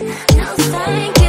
No thank you.